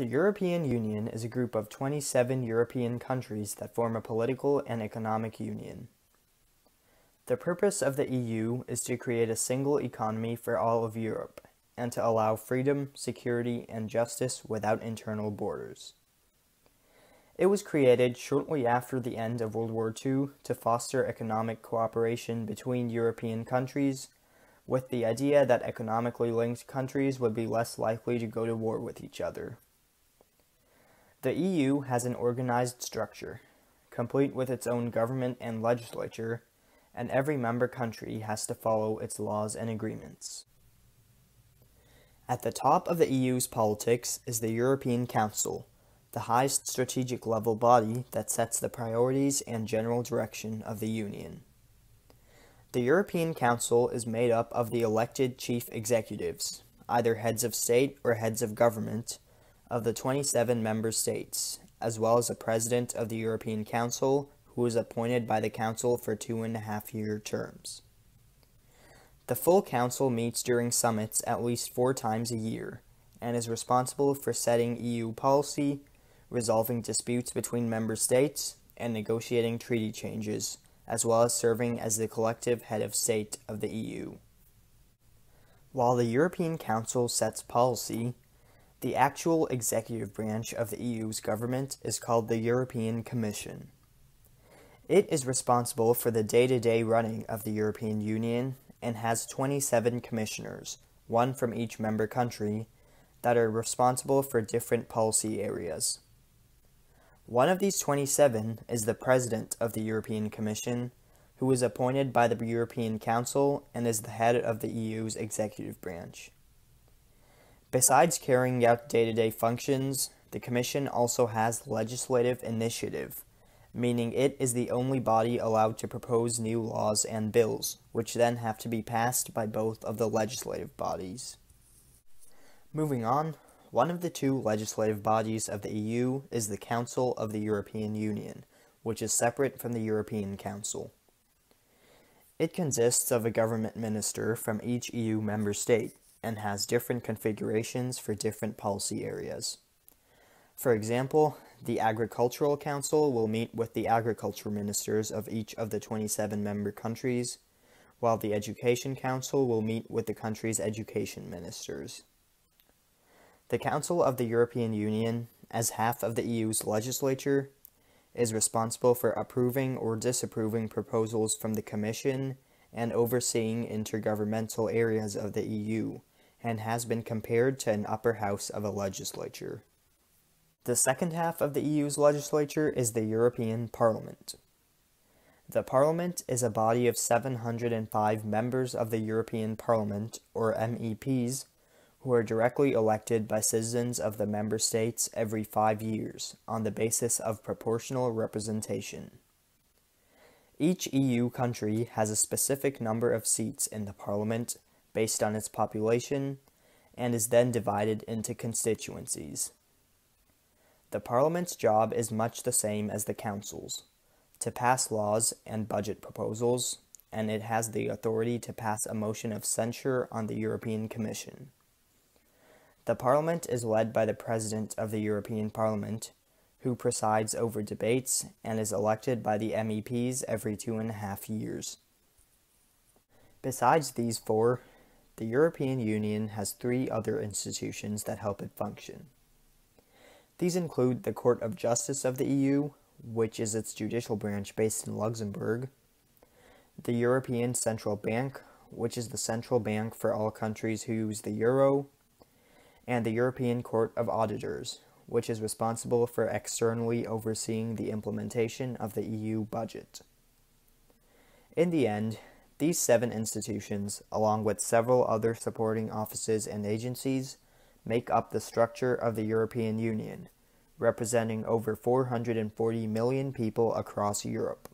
The European Union is a group of 27 European countries that form a political and economic union. The purpose of the EU is to create a single economy for all of Europe and to allow freedom, security, and justice without internal borders. It was created shortly after the end of World War II to foster economic cooperation between European countries, with the idea that economically linked countries would be less likely to go to war with each other. The EU has an organized structure, complete with its own government and legislature, and every member country has to follow its laws and agreements. At the top of the EU's politics is the European Council, the highest strategic level body that sets the priorities and general direction of the Union. The European Council is made up of the elected chief executives, either heads of state or heads of government, of the 27 member states, as well as a president of the European Council who is appointed by the Council for two and a half year terms. The full Council meets during summits at least four times a year and is responsible for setting EU policy, resolving disputes between member states, and negotiating treaty changes, as well as serving as the collective head of state of the EU. While the European Council sets policy, the actual executive branch of the EU's government is called the European Commission. It is responsible for the day to day running of the European Union and has 27 commissioners, one from each member country, that are responsible for different policy areas. One of these 27 is the President of the European Commission, who is appointed by the European Council and is the head of the EU's executive branch. Besides carrying out day-to-day functions, the Commission also has legislative initiative, meaning it is the only body allowed to propose new laws and bills, which then have to be passed by both of the legislative bodies. Moving on, one of the two legislative bodies of the EU is the Council of the European Union, which is separate from the European Council. It consists of a government minister from each EU member state, and has different configurations for different policy areas. For example, the Agricultural Council will meet with the agriculture ministers of each of the 27 member countries, while the Education Council will meet with the country's education ministers. The Council of the European Union, as half of the EU's legislature, is responsible for approving or disapproving proposals from the Commission and overseeing intergovernmental areas of the EU, and has been compared to an upper house of a legislature. The second half of the EU's legislature is the European Parliament. The Parliament is a body of 705 members of the European Parliament, or MEPs, who are directly elected by citizens of the member states every five years on the basis of proportional representation. Each EU country has a specific number of seats in the Parliament based on its population and is then divided into constituencies. The Parliament's job is much the same as the Council's to pass laws and budget proposals, and it has the authority to pass a motion of censure on the European Commission. The Parliament is led by the President of the European Parliament, who presides over debates and is elected by the MEPs every two and a half years. Besides these four, the European Union has three other institutions that help it function. These include the Court of Justice of the EU, which is its judicial branch based in Luxembourg, the European Central Bank, which is the central bank for all countries who use the euro, and the European Court of Auditors, which is responsible for externally overseeing the implementation of the EU budget. In the end, these seven institutions, along with several other supporting offices and agencies, make up the structure of the European Union, representing over 440 million people across Europe.